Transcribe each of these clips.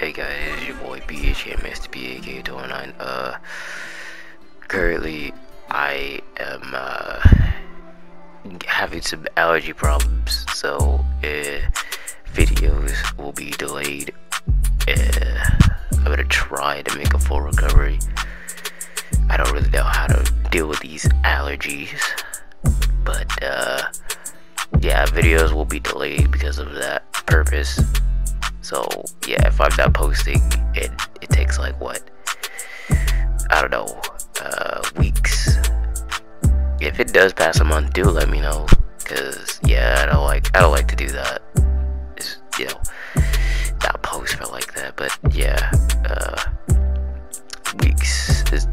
Hey guys, it's your boy BHMSTBAK29. Uh, currently, I am, uh, having some allergy problems, so, uh, videos will be delayed. Uh, I'm gonna try to make a full recovery. I don't really know how to deal with these allergies, but, uh, yeah, videos will be delayed because of that purpose. So yeah, if I'm not posting, it it takes like what I don't know, uh, weeks. If it does pass a month, do let me know, cause yeah, I don't like I don't like to do that. You know, not post for like that, but yeah, uh, weeks is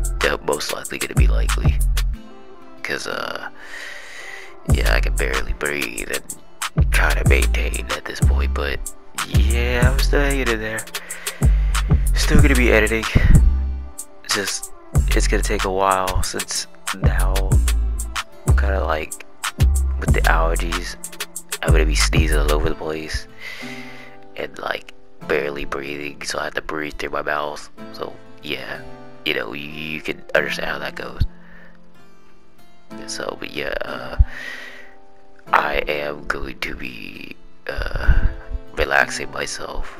most likely gonna be likely, cause uh, yeah, I can barely breathe and try to maintain at this point, but yeah, I'm still hanging in there. Still gonna be editing. Just, it's gonna take a while since now kind of like with the allergies. I'm gonna be sneezing all over the place and like barely breathing, so I have to breathe through my mouth. So yeah, you know, you, you can understand how that goes. So, but yeah, uh, I am going to be uh, relaxing myself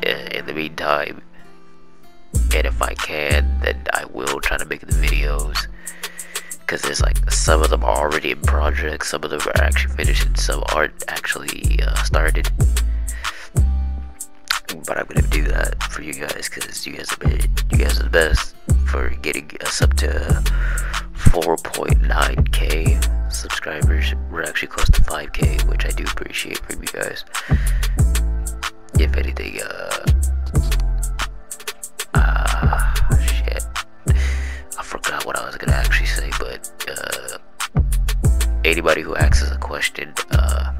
in the meantime. And if I can, then I will try to make the videos. Because there's like, some of them are already in project, some of them are actually finished, and some aren't actually uh, started. But I'm gonna do that for you guys, because you guys have been, you guys are the best for getting us up to 4.9k subscribers. We're actually close to 5k, which I do appreciate from you guys if anything, uh, uh, shit, I forgot what I was gonna actually say, but, uh, anybody who asks a question, uh,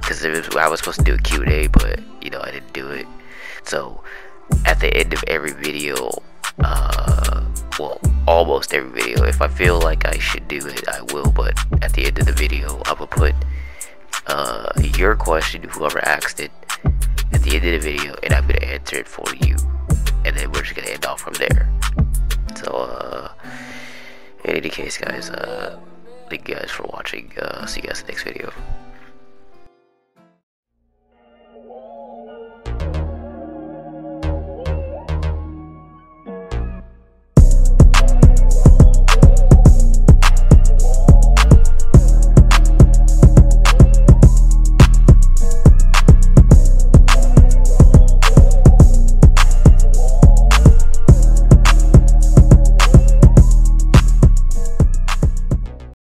because I was supposed to do a Q&A, but, you know, I didn't do it, so, at the end of every video, uh, well, almost every video, if I feel like I should do it, I will, but at the end of the video, I will put, uh, your question, whoever asked it, of the video and I'm gonna answer it for you. And then we're just gonna end off from there. So uh in any case guys uh thank you guys for watching. Uh see you guys in the next video